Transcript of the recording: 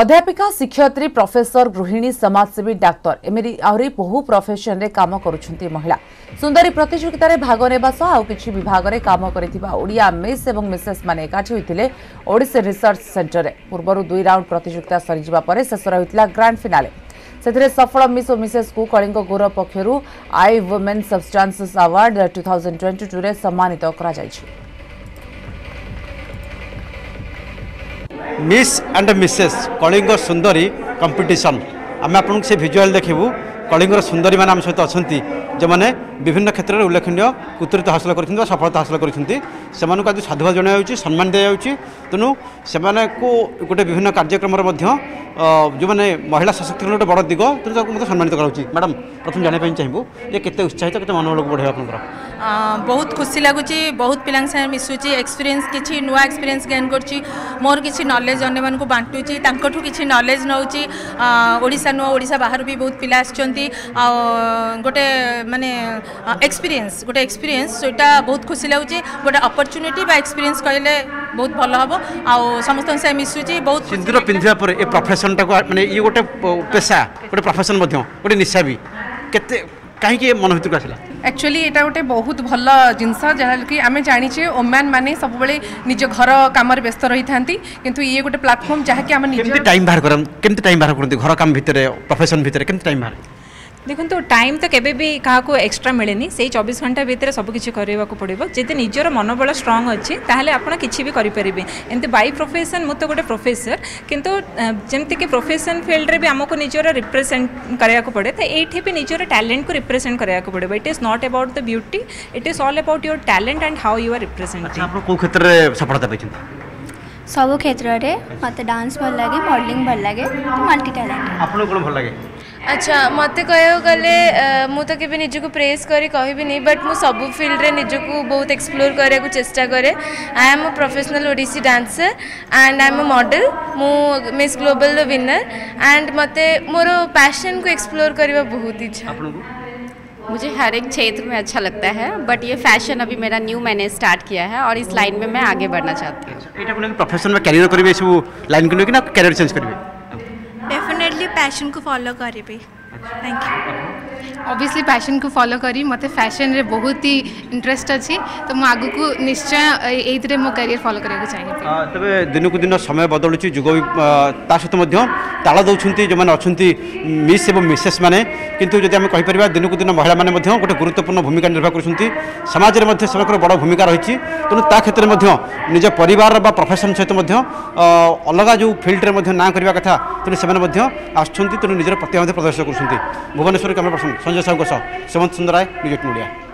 ଅଧ୍ୟାପିକା ଶିକ୍ଷୟତ୍ରୀ ପ୍ରଫେସର ଗୃହିଣୀ ସମାଜସେବୀ ଡାକ୍ତର ଏମିତି ଆହୁରି ବହୁ ପ୍ରଫେସନରେ କାମ କରୁଛନ୍ତି ମହିଳା ସୁନ୍ଦରୀ ପ୍ରତିଯୋଗିତାରେ ଭାଗ ନେବା ସହ ଆଉ କିଛି ବିଭାଗରେ କାମ କରିଥିବା ଓଡ଼ିଆ ମିସ୍ ଏବଂ ମିସେସ୍ମାନେ ଏକାଠି ହୋଇଥିଲେ ଓଡ଼ିଶା ରିସର୍ଚ୍ଚ ସେଣ୍ଟରରେ ପୂର୍ବରୁ ଦୁଇ ରାଉଣ୍ଡ ପ୍ରତିଯୋଗିତା ସରିଯିବା ପରେ ଶେଷ ରହିଥିଲା ଗ୍ରାଣ୍ଡ ଫିନାଲେ ସେଥିରେ ସଫଳ ମିସ୍ ଓ ମିସେସ୍କୁ କଳିଙ୍ଗ ଗୌରବ ପକ୍ଷରୁ I women substances award two thousand twenty ଟୁରେ ସମ୍ମାନିତ କରାଯାଇଛି miss and Mrs Kalinga Sundari competition आम आपको से भिजुआल देखू କଳିଙ୍ଗର ସୁନ୍ଦରୀମାନେ ଆମ ସହିତ ଅଛନ୍ତି ଯେଉଁମାନେ ବିଭିନ୍ନ କ୍ଷେତ୍ରରେ ଉଲ୍ଲେଖନୀୟ କୃତିତ୍ୱ ହାସଲ କରିଛନ୍ତି ବା ସଫଳତା ହାସଲ କରିଛନ୍ତି ସେମାନଙ୍କୁ ଆଜି ସାଧୁବାଦ ଜଣାଯାଉଛି ସମ୍ମାନ ଦିଆଯାଉଛି ତେଣୁ ସେମାନଙ୍କୁ ଗୋଟେ ବିଭିନ୍ନ କାର୍ଯ୍ୟକ୍ରମରେ ମଧ୍ୟ ଯେଉଁମାନେ ମହିଳା ସଶକ୍ତିକରଣ ଗୋଟେ ବଡ଼ ଦିଗ ତେଣୁ ତାକୁ ମଧ୍ୟ ସମ୍ମାନିତ କରାଯାଉଛି ମ୍ୟାଡ଼ାମ୍ ପ୍ରଥମେ ଜାଣିବା ପାଇଁ ଚାହିଁବୁ ଯେ କେତେ ଉତ୍ସାହିତ କେତେ ମନୋବଳକୁ ବଢ଼େଇବା ଆପଣଙ୍କର ବହୁତ ଖୁସି ଲାଗୁଛି ବହୁତ ପିଲାଙ୍କ ସାଙ୍ଗରେ ମିଶୁଛି ଏକ୍ସପିରିଏନ୍ସ କିଛି ନୂଆ ଏକ୍ସପିରିଏନ୍ସ ଗେନ୍ କରୁଛି ମୋର କିଛି ନଲେଜ୍ ଅନ୍ୟମାନଙ୍କୁ ବାଣ୍ଟୁଛି ତାଙ୍କଠୁ କିଛି ନଲେଜ୍ ନେଉଛି ଓଡ଼ିଶା ନୁହଁ ଓଡ଼ିଶା ବାହାରୁ ବି ବହୁତ ପିଲା ଆସିଛନ୍ତି করতে গোটে মানে এক্সপিরিয়েন্স গোটে এক্সপিরিয়েন্স সেটা বহুত খুশি লাগুছে গোটে অপরচুনিটি বা এক্সপিরিয়েন্স কহিলে বহুত ভাল হব আস্ত সে মিশুছি বহুত সিন্দুর পিঁধিবা পরে এ প্রফেসনটা মানে ইয়ে গোটে পেশা গোটে প্রফেসন গোটে নিশা বি কেতে କାହିଁକି ମନ ଭିତରକୁ ଆସିଲା ଆକ୍ଚୁଆଲି ଏଇଟା ଗୋଟେ ବହୁତ ଭଲ ଜିନିଷ ଯାହାକି ଆମେ ଜାଣିଛେ ଓମ୍ୟାନ୍ ମାନେ ସବୁବେଳେ ନିଜ ଘର କାମରେ ବ୍ୟସ୍ତ ରହିଥାନ୍ତି କିନ୍ତୁ ଇଏ ଗୋଟେ ପ୍ଲାଟଫର୍ମ ଯାହାକି ଆମେ କେମିତି ଟାଇମ୍ ବାହାର କରନ୍ତି କେମିତି ଟାଇମ୍ ବାହାର କରନ୍ତି ଘର କାମ ଭିତରେ ପ୍ରଫେସନ୍ ଭିତରେ କେମିତି ଟାଇମ୍ ବାହାର ଦେଖନ୍ତୁ ଟାଇମ୍ ତ କେବେ ବି କାହାକୁ ଏକ୍ସଟ୍ରା ମିଳେନି ସେଇ ଚବିଶ ଘଣ୍ଟା ଭିତରେ ସବୁକିଛି କରିବାକୁ ପଡ଼ିବ ଯଦି ନିଜର ମନୋବଳ ଷ୍ଟ୍ରଙ୍ଗ୍ ଅଛି ତାହେଲେ ଆପଣ କିଛି ବି କରିପାରିବେ ଏମିତି ବାଇ ପ୍ରଫେସନ୍ ମୁଁ ତ ଗୋଟେ ପ୍ରଫେସର କିନ୍ତୁ ଯେମିତିକି ପ୍ରଫେସନ୍ ଫିଲ୍ଡରେ ବି ଆମକୁ ନିଜର ରିପ୍ରେଜେଣ୍ଟ କରିବାକୁ ପଡ଼େ ତ ଏଇଠି ବି ନିଜର ଟ୍ୟାଲେଣ୍ଟକୁ ରିପ୍ରେଜେଣ୍ଟ କରିବାକୁ ପଡ଼ିବ it is not about the beauty it is all about your talent and how you are represent ଆପଣ କେଉଁ କ୍ଷେତ୍ରରେ ସଫଳତା ପାଇଛନ୍ତି ସବୁ କ୍ଷେତ୍ରରେ ମୋତେ ଡାନ୍ସ ଭଲ ଲାଗେ ମଡ଼େଲିଂ ଭଲ ଲାଗେ ମଲ୍ଟି ଟ୍ୟାଲେଣ୍ଟ ଆପଣଙ୍କୁ କ'ଣ ଭଲ ଲାଗେ अच्छा मत कह गुबी निज को प्रेस कर बट मु सब फिल्ड में निजक बहुत एक्सप्लोर करा चेस्टा करे I am a professional Odissi dancer and I am a model मु मिस ग्लोबल रो विनर एंड मत मोर पैशन को एक्सप्लोर करवा बहुत इच्छा मुझे हर एक क्षेत्र में अच्छा लगता है बट ये फैशन अभी मेरा न्यू मैंने स्टार्ट किया है और इस लाइन में मैं आगे बढ़ना चाहती हूँ प्रोफेशन में कैरियर करेंगे लाइन को लेकिन आप कैरियर चेंज करेंगे पैशन को फॉलो करी थैंक यू ऑब्वियसली पैशन को फॉलो करी मते फैशन रे बहुत ही इंटरेस्ट अछि तो म आगु को निश्चय एइत रे मो करियर फॉलो करै के चाहि तबे दिन को दिन समय बदलु छी जुग ता सहित मध्य ताल दउछंती जे माने अछंती मिस एवं मिसेस माने किंतु जदि हम कहि परबा दिन को दिन महिला माने मध्य गोटे गुरुत्वपूर्ण भूमिका निर्वाह करछंती समाज रे मध्य समग्र बड़ भूमिका रही छी तेनु ता क्षेत्र मध्य निज परिवार बा प्रोफेशन सहित मध्य अलगा जो फील्ड रे मध्य ना करबा कथा ତେଣୁ ସେମାନେ ମଧ୍ୟ ଆସୁଛନ୍ତି ତେଣୁ ନିଜର ପ୍ରତିଭା ମଧ୍ୟ ପ୍ରଦର୍ଶନ କରୁଛନ୍ତି ଭୁବନେଶ୍ୱର କ୍ୟାମେରା ପର୍ସନ ସଞ୍ଜୟ ସାହୁଙ୍କ ସହ ସେମନ୍ତ ସୁନ୍ଦରାୟ ନିଜ ଓଡ଼ିଆ